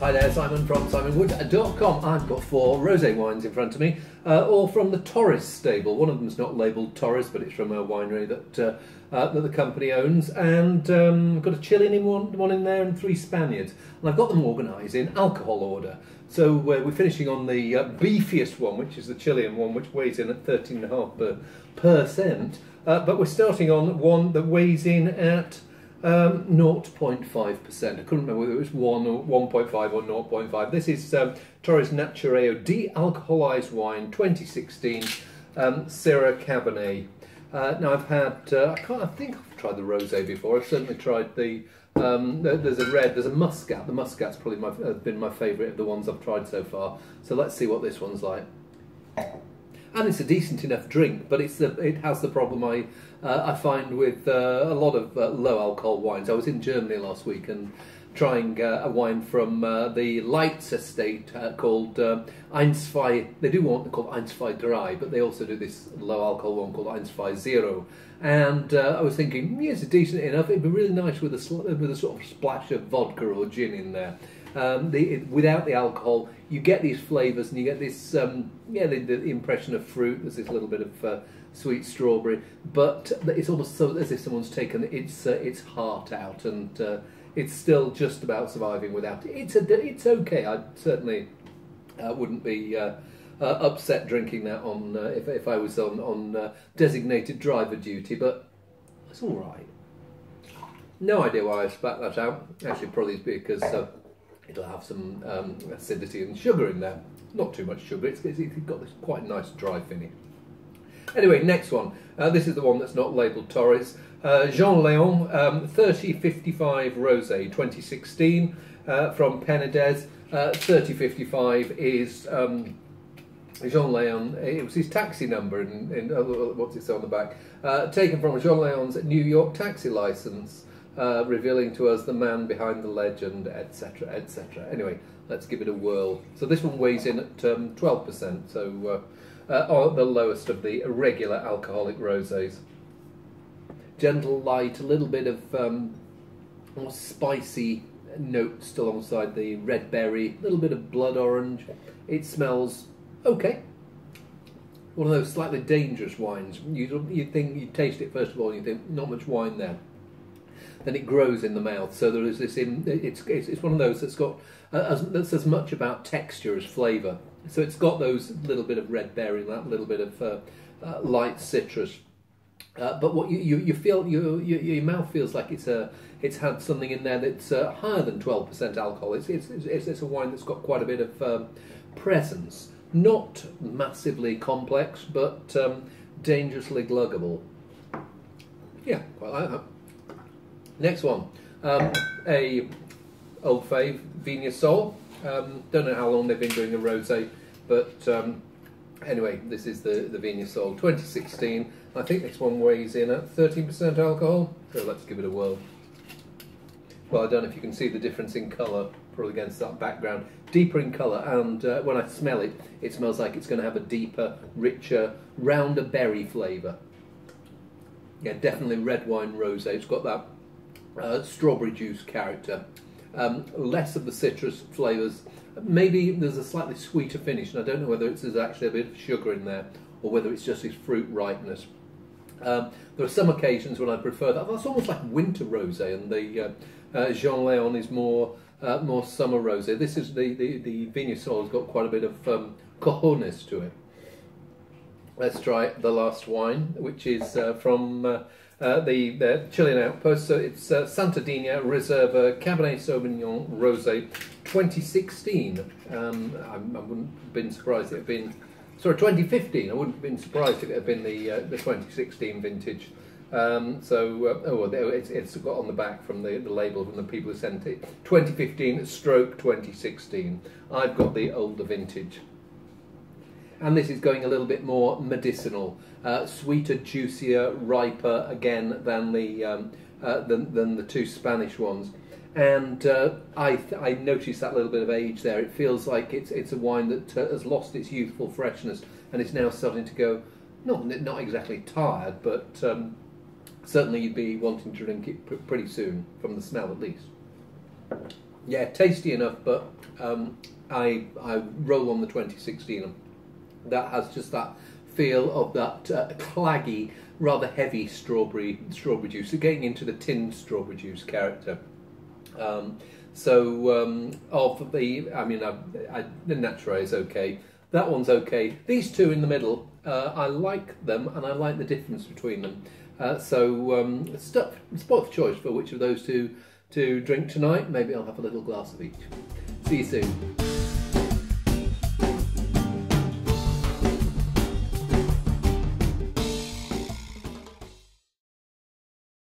Hi there, Simon from simonwoods.com. I've got four rosé wines in front of me, uh, all from the Torres stable. One of them's not labelled Torres, but it's from a winery that uh, uh, that the company owns, and um, I've got a Chilean in one, one in there and three Spaniards. And I've got them organised in alcohol order. So uh, we're finishing on the uh, beefiest one, which is the Chilean one, which weighs in at 13.5 percent. Uh, but we're starting on one that weighs in at um, 0.5%. I couldn't remember whether it was 1 or 1.5 or 0.5. This is um, Torres Natureo de-alcoholized wine 2016 um, Syrah Cabernet. Uh, now I've had, uh, I, can't, I think I've tried the rosé before. I've certainly tried the, um, there's a red, there's a muscat. The muscat's probably my, been my favourite of the ones I've tried so far. So let's see what this one's like and it's a decent enough drink, but it's the, it has the problem I uh, I find with uh, a lot of uh, low alcohol wines. I was in Germany last week and trying uh, a wine from uh, the Leitz estate uh, called uh, Eins Zwei. They do one called Eins Zwei Dry, but they also do this low alcohol one called Eins Zwei Zero. And I was thinking, yeah, it's decent enough. It'd be really nice with a with a sort of splash of vodka or gin in there um, the, it, without the alcohol, you get these flavours and you get this, um, yeah, the, the, impression of fruit. There's this little bit of uh, sweet strawberry, but it's almost so as if someone's taken its uh, its heart out, and uh, it's still just about surviving without it. It's a, it's okay. I certainly uh, wouldn't be. Uh, uh, upset drinking that on if, if I was on on designated driver duty, but it's all right. No idea why I spat that out. Actually, probably because it'll have some um, acidity and sugar in there. Not too much sugar, it's, it's got this quite nice dry finish. Anyway, next one. Uh, this is the one that's not labelled Torres. Uh, Jean Leon um, 3055 Rosé 2016 uh, from Penedès. Uh, 3055 is um, Jean Leon, it was his taxi number, in uh, what's it say on the back? Uh, taken from Jean Leon's New York taxi license uh, revealing to us the man behind the legend, etc., etc. Anyway, let's give it a whirl. So this one weighs in at um, 12%, so uh, uh, the lowest of the regular alcoholic rosés. Gentle, light, a little bit of um, more spicy notes alongside the red berry, a little bit of blood orange. It smells okay. One of those slightly dangerous wines. You you think you taste it first of all, and you think not much wine there then it grows in the mouth. So there is this. In, it's, it's, it's one of those that's got uh, as, that's as much about texture as flavour. So it's got those little bit of red berry, that little bit of uh, uh, light citrus. Uh, but what you, you, you feel you, you, your mouth feels like it's a it's had something in there that's uh, higher than twelve percent alcohol. It's, it's, it's it's a wine that's got quite a bit of um, presence, not massively complex, but um, dangerously gluggable. Yeah, quite like that. Next one, um, a Old Fave Viña Sol. Um, don't know how long they've been doing a rosé, but um, anyway, this is the the Viña Sol 2016. I think this one weighs in at 13% alcohol, so let's give it a whirl. Well, I don't know if you can see the difference in colour, probably against that background. Deeper in colour, and uh, when I smell it, it smells like it's going to have a deeper, richer, rounder berry flavour. Yeah, definitely red wine rosé. It's got that uh, strawberry juice character. Um, less of the citrus flavours. Maybe there's a slightly sweeter finish, and I don't know whether it's, there's actually a bit of sugar in there or whether it's just this fruit ripeness. Um, there are some occasions when I prefer that. That's almost like winter rosé, and the uh, uh, Jean Leon is more uh, more summer rosé. This is the the the Viña Sol has got quite a bit of um, cojones to it. Let's try the last wine, which is uh, from uh, the, the, Chilean outpost. So it's uh, Santa Digna Reserva Cabernet Sauvignon Rosé 2016. Um, I, I, wouldn't have been surprised if it had been, sorry, 2015. I wouldn't have been surprised if it had been the, uh, the 2016 vintage. Um, so, uh, oh, it's, it's got on the back from the, the label from the people who sent it. 2015 stroke 2016. I've got the older vintage and this is going a little bit more medicinal, uh, sweeter, juicier, riper again than the um, uh, than, than the two Spanish ones. And uh, I I noticed that little bit of age there. It feels like it's it's a wine that uh, has lost its youthful freshness and is now starting to go not not exactly tired, but um, certainly you'd be wanting to drink it pr pretty soon from the smell at least. Yeah, tasty enough, but um, I I roll on the 2016. That has just that feel of that uh, claggy, rather heavy strawberry strawberry juice, So getting into the tinned strawberry juice character. Um, so um, of the, I mean, I, I, the Natureo is okay. That one's okay. These two in the middle, uh, I like them, and I like the difference between them. Uh, so um, stuff, spot of choice for which of those two to drink tonight. Maybe I'll have a little glass of each. See you soon.